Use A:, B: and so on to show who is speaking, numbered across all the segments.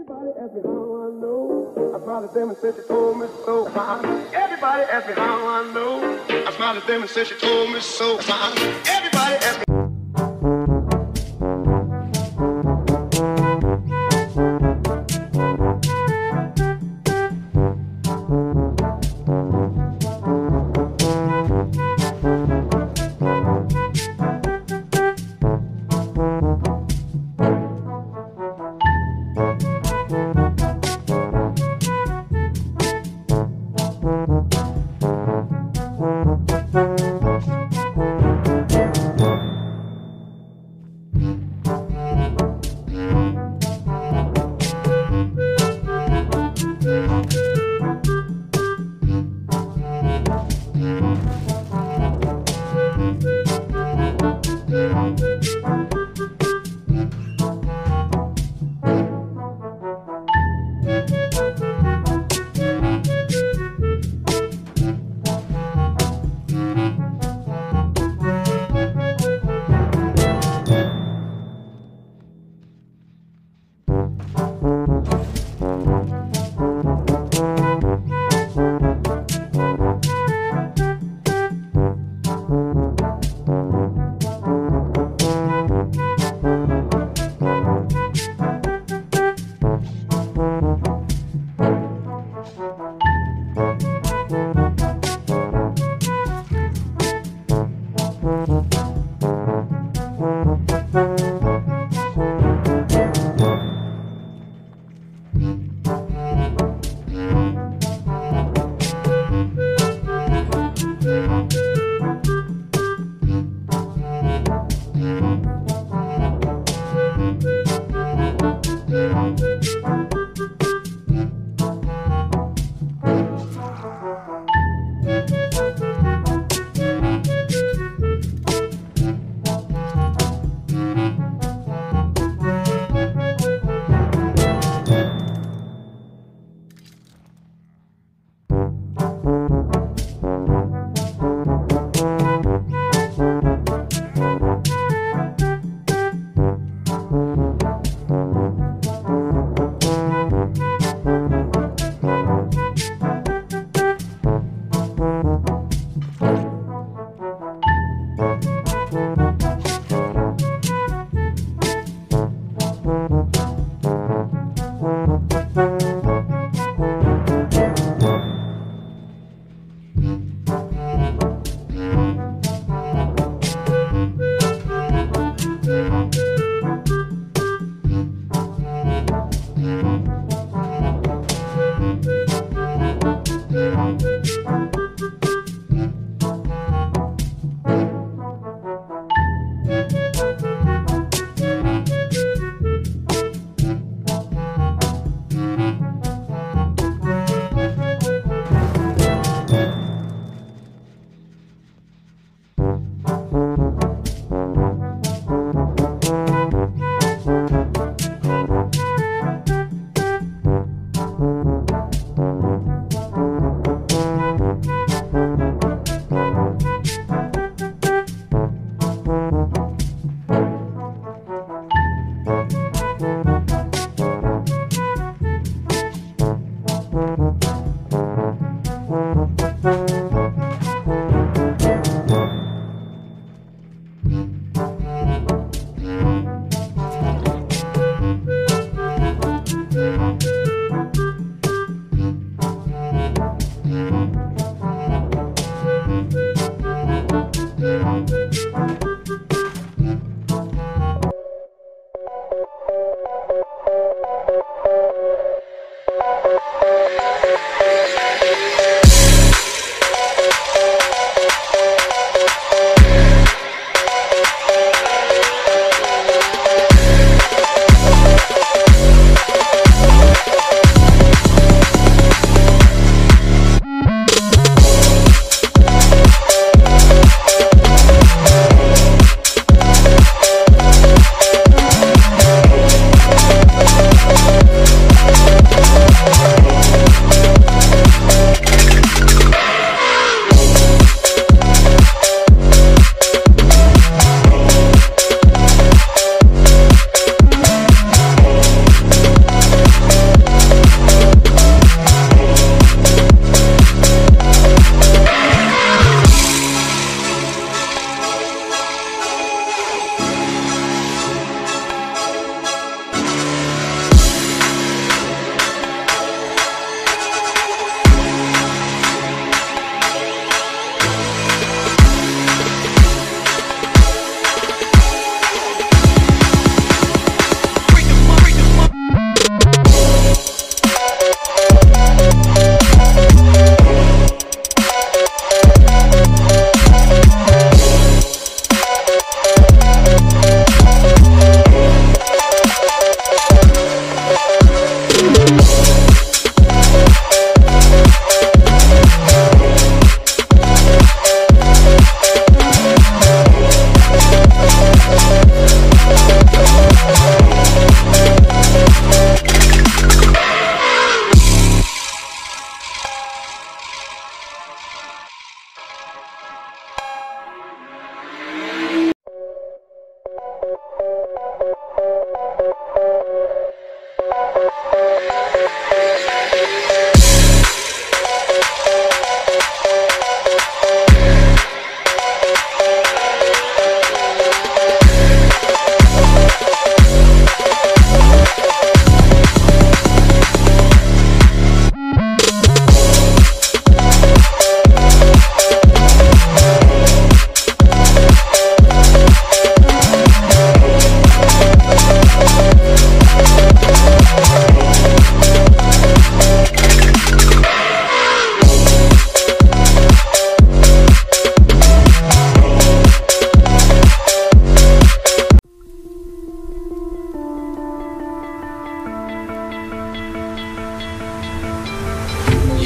A: Everybody asked me how I know. I smiled at them and said she told me so. Everybody asked me how I know. I smiled at them and said she told me so. Everybody me.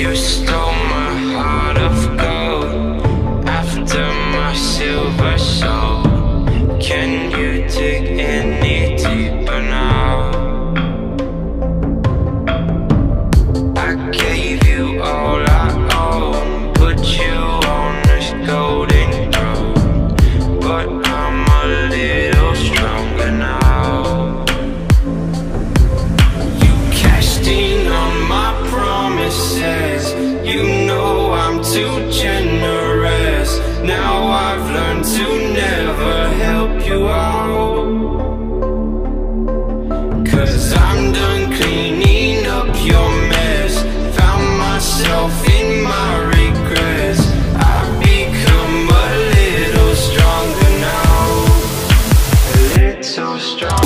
B: You stole my heart generous. Now I've